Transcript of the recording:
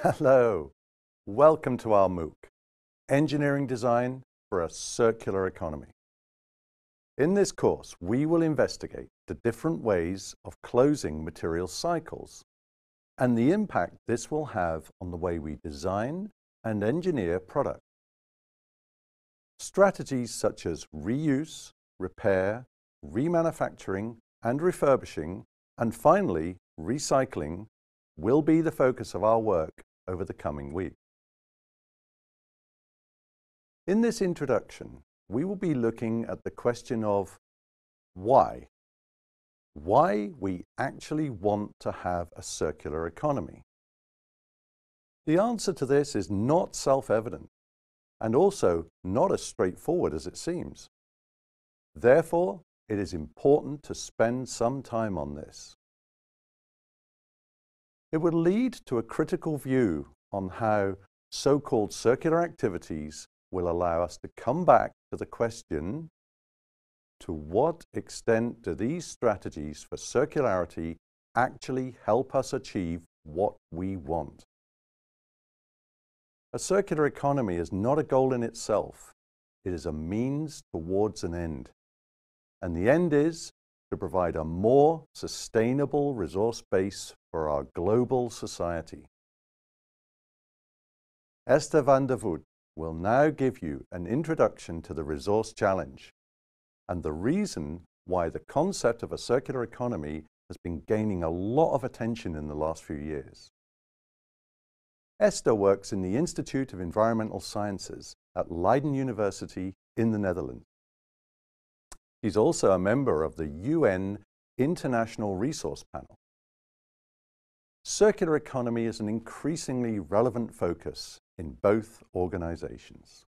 Hello, welcome to our MOOC, Engineering Design for a Circular Economy. In this course, we will investigate the different ways of closing material cycles and the impact this will have on the way we design and engineer products. Strategies such as reuse, repair, remanufacturing, and refurbishing, and finally, recycling, will be the focus of our work over the coming week. In this introduction, we will be looking at the question of why. Why we actually want to have a circular economy. The answer to this is not self-evident and also not as straightforward as it seems. Therefore, it is important to spend some time on this. It would lead to a critical view on how so-called circular activities will allow us to come back to the question, to what extent do these strategies for circularity actually help us achieve what we want? A circular economy is not a goal in itself. It is a means towards an end. And the end is to provide a more sustainable resource base for our global society. Esther van der Voet will now give you an introduction to the resource challenge and the reason why the concept of a circular economy has been gaining a lot of attention in the last few years. Esther works in the Institute of Environmental Sciences at Leiden University in the Netherlands. She's also a member of the UN International Resource Panel. Circular economy is an increasingly relevant focus in both organizations.